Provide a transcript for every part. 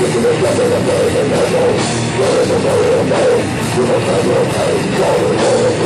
Go on,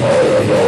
Oh, my God.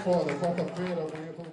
fora, quarta-feira, amanhã.